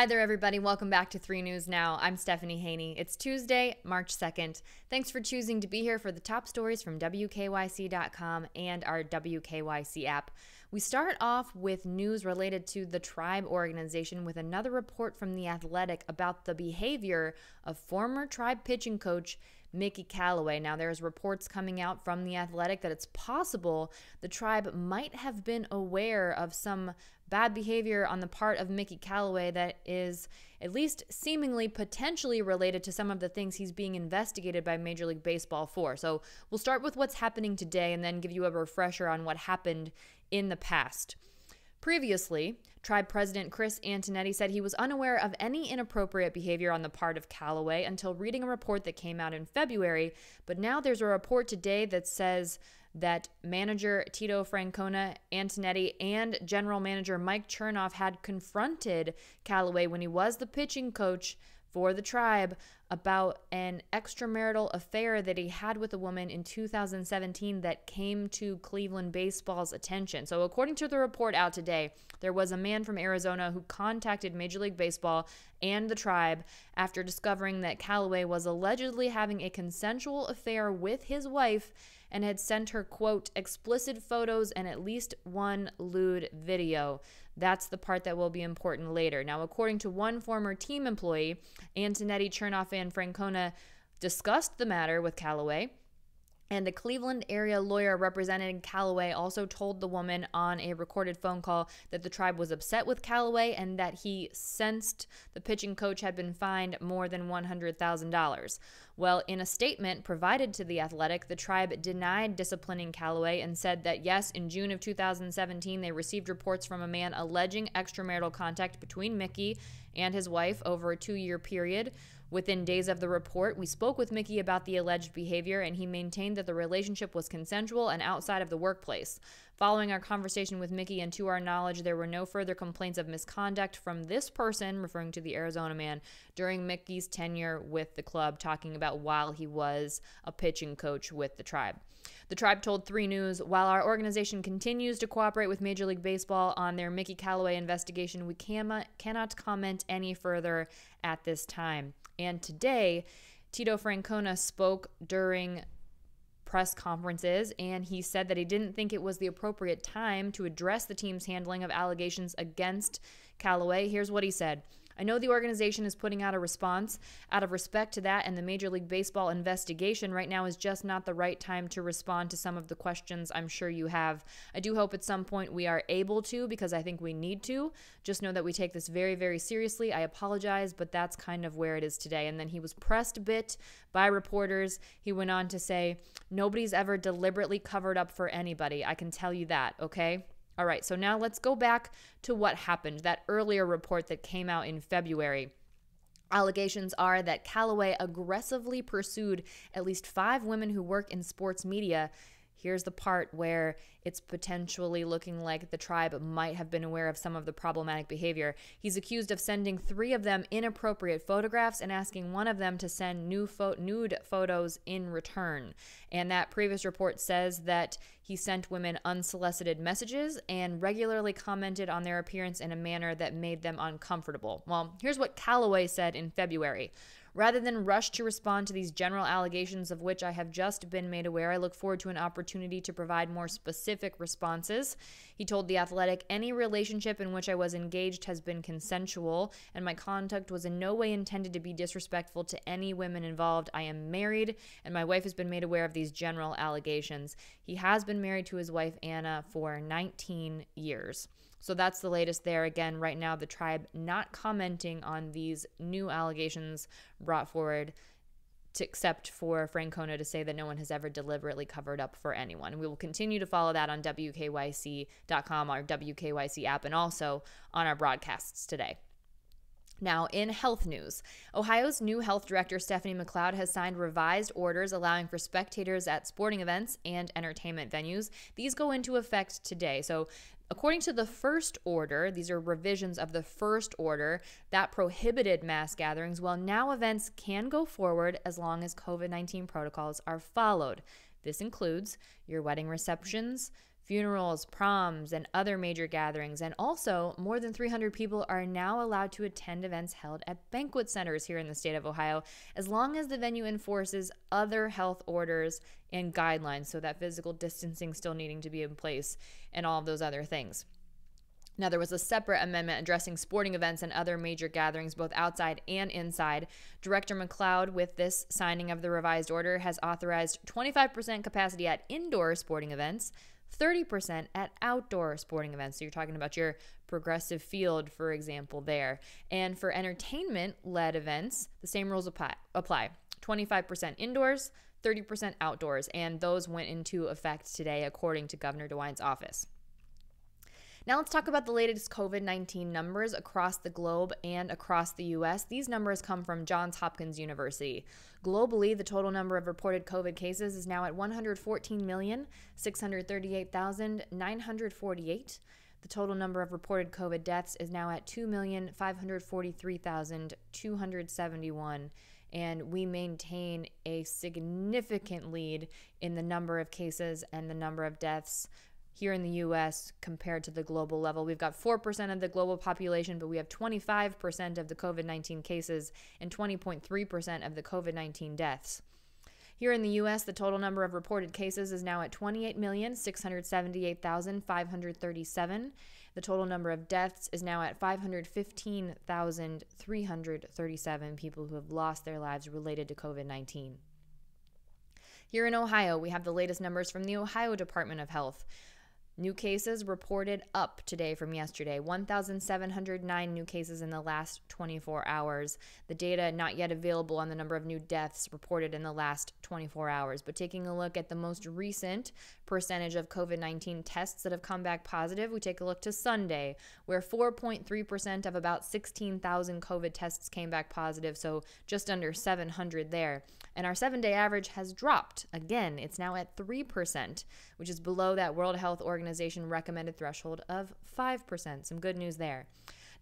Hi there, everybody. Welcome back to 3 News Now. I'm Stephanie Haney. It's Tuesday, March 2nd. Thanks for choosing to be here for the top stories from WKYC.com and our WKYC app. We start off with news related to the Tribe organization with another report from The Athletic about the behavior of former Tribe pitching coach Mickey Callaway. Now, there's reports coming out from The Athletic that it's possible the Tribe might have been aware of some bad behavior on the part of Mickey Callaway that is at least seemingly potentially related to some of the things he's being investigated by Major League Baseball for. So we'll start with what's happening today and then give you a refresher on what happened in the past. Previously, Tribe President Chris Antonetti said he was unaware of any inappropriate behavior on the part of Callaway until reading a report that came out in February. But now there's a report today that says that manager Tito Francona, Antonetti, and general manager Mike Chernoff had confronted Callaway when he was the pitching coach for the tribe about an extramarital affair that he had with a woman in 2017 that came to Cleveland baseball's attention. So, according to the report out today, there was a man from Arizona who contacted Major League Baseball and the tribe after discovering that Callaway was allegedly having a consensual affair with his wife and had sent her, quote, explicit photos and at least one lewd video. That's the part that will be important later. Now, according to one former team employee, Antonetti, Chernoff, and Francona discussed the matter with Callaway and the Cleveland area lawyer representing Callaway also told the woman on a recorded phone call that the tribe was upset with Callaway and that he sensed the pitching coach had been fined more than $100,000. Well, in a statement provided to The Athletic, the tribe denied disciplining Callaway and said that yes, in June of 2017, they received reports from a man alleging extramarital contact between Mickey and his wife over a two year period. Within days of the report, we spoke with Mickey about the alleged behavior, and he maintained that the relationship was consensual and outside of the workplace. Following our conversation with Mickey, and to our knowledge, there were no further complaints of misconduct from this person, referring to the Arizona man, during Mickey's tenure with the club, talking about while he was a pitching coach with the tribe. The tribe told 3 News While our organization continues to cooperate with Major League Baseball on their Mickey Callaway investigation, we cannot, cannot comment any further at this time. And today, Tito Francona spoke during press conferences and he said that he didn't think it was the appropriate time to address the team's handling of allegations against Callaway. Here's what he said I know the organization is putting out a response. Out of respect to that and the Major League Baseball investigation, right now is just not the right time to respond to some of the questions I'm sure you have. I do hope at some point we are able to because I think we need to. Just know that we take this very, very seriously. I apologize, but that's kind of where it is today. And then he was pressed a bit by reporters. He went on to say, Nobody's ever deliberately covered up for anybody. I can tell you that, okay? All right, so now let's go back to what happened, that earlier report that came out in February. Allegations are that Callaway aggressively pursued at least five women who work in sports media Here's the part where it's potentially looking like the tribe might have been aware of some of the problematic behavior. He's accused of sending three of them inappropriate photographs and asking one of them to send new fo- nude photos in return. And that previous report says that he sent women unsolicited messages and regularly commented on their appearance in a manner that made them uncomfortable. Well, here's what Callaway said in February. Rather than rush to respond to these general allegations of which I have just been made aware, I look forward to an opportunity to provide more specific responses. He told The Athletic any relationship in which I was engaged has been consensual, and my conduct was in no way intended to be disrespectful to any women involved. I am married, and my wife has been made aware of these general allegations. He has been married to his wife, Anna, for 19 years. So that's the latest there. Again, right now, the tribe not commenting on these new allegations brought forward, to, except for Francona to say that no one has ever deliberately covered up for anyone. We will continue to follow that on WKYC.com, our WKYC app, and also on our broadcasts today. Now, in health news, Ohio's new health director, Stephanie McCloud, has signed revised orders allowing for spectators at sporting events and entertainment venues. These go into effect today. So, According to the first order, these are revisions of the first order that prohibited mass gatherings. Well, now events can go forward as long as COVID 19 protocols are followed. This includes your wedding receptions, funerals, proms, and other major gatherings. And also, more than 300 people are now allowed to attend events held at banquet centers here in the state of Ohio, as long as the venue enforces other health orders and guidelines. So, that physical distancing still needing to be in place and all of those other things. Now, there was a separate amendment addressing sporting events and other major gatherings, both outside and inside. Director McCloud, with this signing of the revised order, has authorized 25% capacity at indoor sporting events, 30% at outdoor sporting events. So, you're talking about your progressive field, for example, there. And for entertainment led events, the same rules apply. apply. 25% indoors, 30% outdoors. And those went into effect today, according to Governor DeWine's office. Now let's talk about the latest COVID 19 numbers across the globe and across the US. These numbers come from Johns Hopkins University. Globally, the total number of reported COVID cases is now at 114,638,948. The total number of reported COVID deaths is now at 2,543,271 and we maintain a significant lead in the number of cases and the number of deaths here in the US compared to the global level. We've got 4% of the global population, but we have 25% of the COVID 19 cases and 20.3% of the COVID 19 deaths. Here in the US, the total number of reported cases is now at 28,678,537. The total number of deaths is now at 515,337 people who have lost their lives related to COVID 19. Here in Ohio, we have the latest numbers from the Ohio Department of Health. New cases reported up today from yesterday 1,709 new cases in the last 24 hours. The data not yet available on the number of new deaths reported in the last 24 hours. But taking a look at the most recent percentage of COVID 19 tests that have come back positive, we take a look to Sunday, where 4.3% of about 16,000 COVID tests came back positive, so just under 700 there. And our seven day average has dropped. Again, it's now at 3%, which is below that World Health Organization recommended threshold of 5%. Some good news there.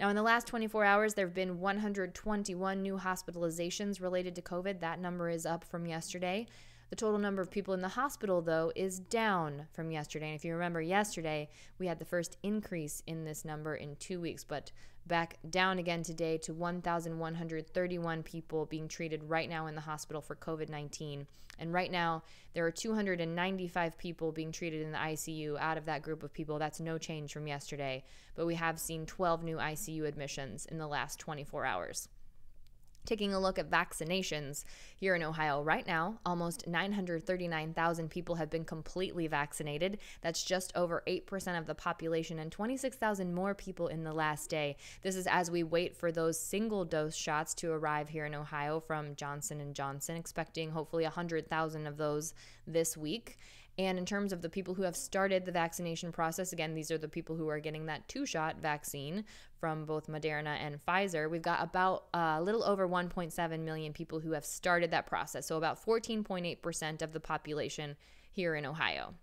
Now, in the last 24 hours, there have been 121 new hospitalizations related to COVID. That number is up from yesterday. The total number of people in the hospital, though, is down from yesterday. And if you remember yesterday, we had the first increase in this number in two weeks, but back down again today to 1,131 people being treated right now in the hospital for COVID 19. And right now, there are 295 people being treated in the ICU out of that group of people. That's no change from yesterday, but we have seen 12 new ICU admissions in the last 24 hours. Taking a look at vaccinations here in Ohio right now, almost 939,000 people have been completely vaccinated. That's just over 8% of the population and 26,000 more people in the last day. This is as we wait for those single dose shots to arrive here in Ohio from Johnson & Johnson, expecting hopefully 100,000 of those this week. And in terms of the people who have started the vaccination process, again, these are the people who are getting that two shot vaccine from both Moderna and Pfizer. We've got about uh, a little over 1.7 million people who have started that process. So about 14.8% of the population here in Ohio.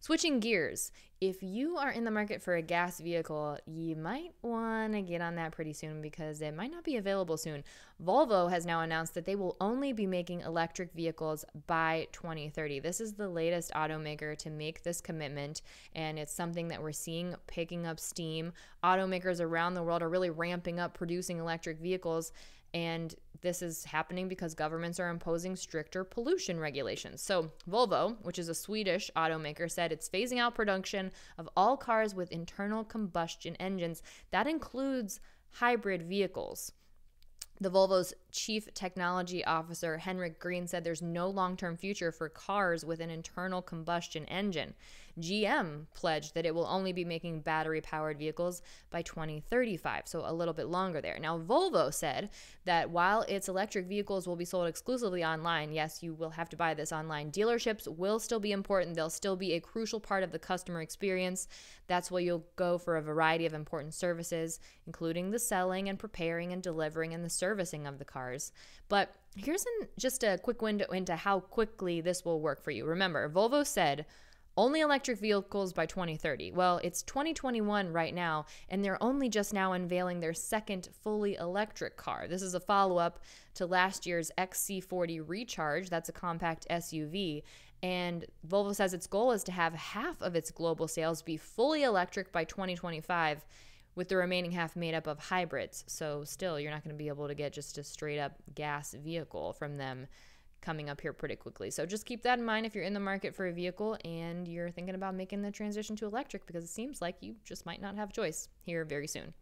Switching gears, if you are in the market for a gas vehicle, you might want to get on that pretty soon because it might not be available soon. Volvo has now announced that they will only be making electric vehicles by 2030. This is the latest automaker to make this commitment, and it's something that we're seeing picking up steam. Automakers around the world are really ramping up producing electric vehicles and this is happening because governments are imposing stricter pollution regulations. So, Volvo, which is a Swedish automaker, said it's phasing out production of all cars with internal combustion engines. That includes hybrid vehicles. The Volvo's chief technology officer, Henrik Green, said there's no long term future for cars with an internal combustion engine. GM pledged that it will only be making battery powered vehicles by 2035, so a little bit longer there. Now, Volvo said that while its electric vehicles will be sold exclusively online, yes, you will have to buy this online, dealerships will still be important. They'll still be a crucial part of the customer experience. That's where you'll go for a variety of important services, including the selling and preparing and delivering and the servicing of the cars. But here's an, just a quick window into how quickly this will work for you. Remember, Volvo said only electric vehicles by 2030. Well, it's 2021 right now, and they're only just now unveiling their second fully electric car. This is a follow up to last year's XC40 Recharge, that's a compact SUV. And Volvo says its goal is to have half of its global sales be fully electric by 2025 with the remaining half made up of hybrids. So, still, you're not going to be able to get just a straight up gas vehicle from them coming up here pretty quickly. So, just keep that in mind if you're in the market for a vehicle and you're thinking about making the transition to electric because it seems like you just might not have a choice here very soon.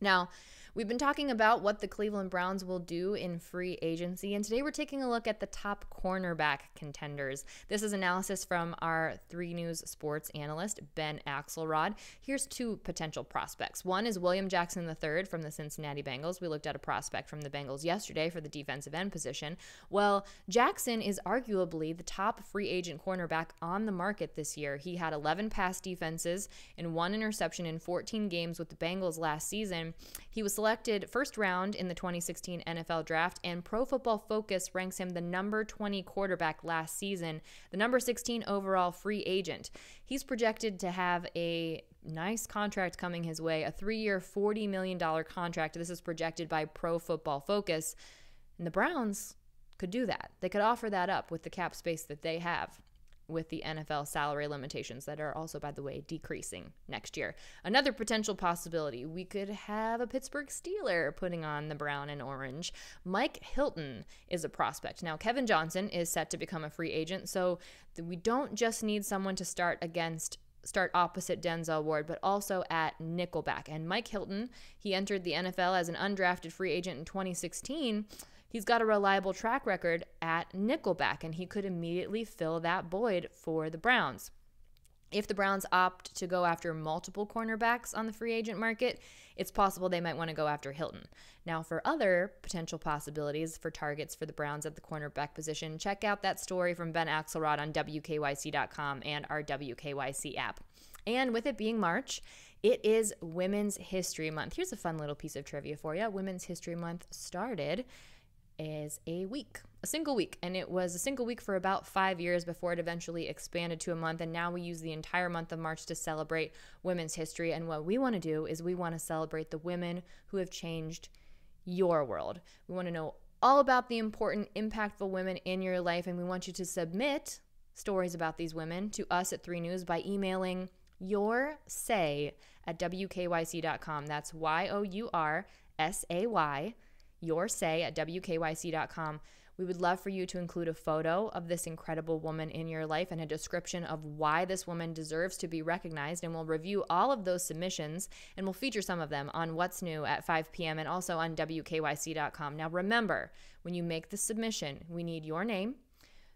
Now, We've been talking about what the Cleveland Browns will do in free agency, and today we're taking a look at the top cornerback contenders. This is analysis from our 3 News sports analyst, Ben Axelrod. Here's two potential prospects. One is William Jackson III from the Cincinnati Bengals. We looked at a prospect from the Bengals yesterday for the defensive end position. Well, Jackson is arguably the top free agent cornerback on the market this year. He had 11 pass defenses and one interception in 14 games with the Bengals last season. He was selected first round in the 2016 NFL Draft, and Pro Football Focus ranks him the number 20 quarterback last season, the number 16 overall free agent. He's projected to have a nice contract coming his way, a three year, $40 million contract. This is projected by Pro Football Focus. And the Browns could do that. They could offer that up with the cap space that they have with the NFL salary limitations that are also, by the way, decreasing next year. Another potential possibility we could have a Pittsburgh Steeler putting on the brown and orange. Mike Hilton is a prospect. Now, Kevin Johnson is set to become a free agent, so we don't just need someone to start against start opposite Denzel Ward, but also at nickelback. And Mike Hilton, he entered the NFL as an undrafted free agent in 2016 He's got a reliable track record at nickelback, and he could immediately fill that void for the Browns. If the Browns opt to go after multiple cornerbacks on the free agent market, it's possible they might want to go after Hilton. Now, for other potential possibilities for targets for the Browns at the cornerback position, check out that story from Ben Axelrod on WKYC.com and our WKYC app. And with it being March, it is Women's History Month. Here's a fun little piece of trivia for you Women's History Month started is a week, a single week. And it was a single week for about five years before it eventually expanded to a month. And now we use the entire month of March to celebrate women's history. And what we want to do is we want to celebrate the women who have changed your world. We want to know all about the important, impactful women in your life. And we want you to submit stories about these women to us at 3 News by emailing your say at wkyc.com. That's Y O U R S A Y your say at wkyc.com. We would love for you to include a photo of this incredible woman in your life and a description of why this woman deserves to be recognized. And we'll review all of those submissions and we'll feature some of them on What's New at 5 p.m. and also on wkyc.com. Now, remember, when you make the submission, we need your name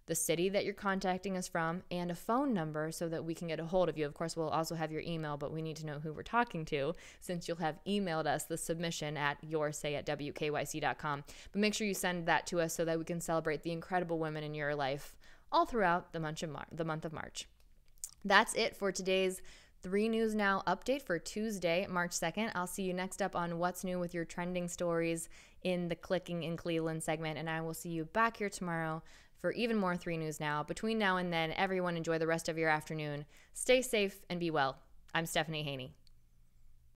the city that you're contacting us from, and a phone number so that we can get a hold of you. Of course, we'll also have your email, but we need to know who we're talking to since you'll have emailed us the submission at yoursay at wkyc.com. But make sure you send that to us so that we can celebrate the incredible women in your life all throughout the month of, Mar- the month of March. That's it for today's 3 News Now update for Tuesday, March 2nd. I'll see you next up on What's New with your trending stories in the Clicking in Cleveland segment, and I will see you back here tomorrow for even more 3 News Now. Between now and then, everyone enjoy the rest of your afternoon. Stay safe and be well. I'm Stephanie Haney.